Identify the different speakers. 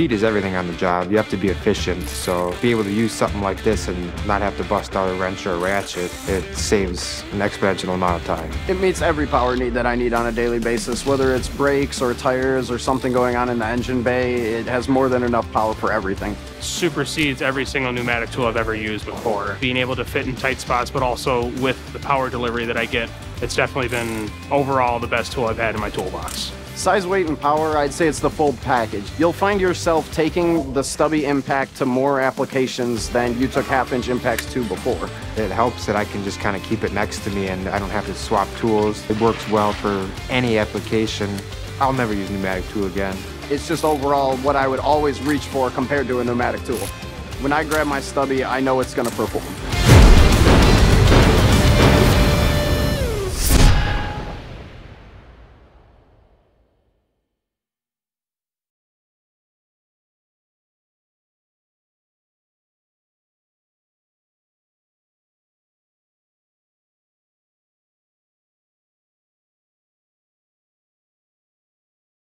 Speaker 1: Speed is everything on the job. You have to be efficient. So be able to use something like this and not have to bust out a wrench or a ratchet, it saves an exponential amount of time.
Speaker 2: It meets every power need that I need on a daily basis, whether it's brakes or tires or something going on in the engine bay. It has more than enough power for everything.
Speaker 3: Supersedes every single pneumatic tool I've ever used before. Being able to fit in tight spots, but also with the power delivery that I get, it's definitely been overall the best tool I've had in my toolbox.
Speaker 2: Size, weight, and power, I'd say it's the full package. You'll find yourself taking the stubby impact to more applications than you took half inch impacts to before.
Speaker 1: It helps that I can just kind of keep it next to me and I don't have to swap tools. It works well for any application. I'll never use pneumatic tool again.
Speaker 2: It's just overall what I would always reach for compared to a pneumatic tool. When I grab my stubby, I know it's going to perform.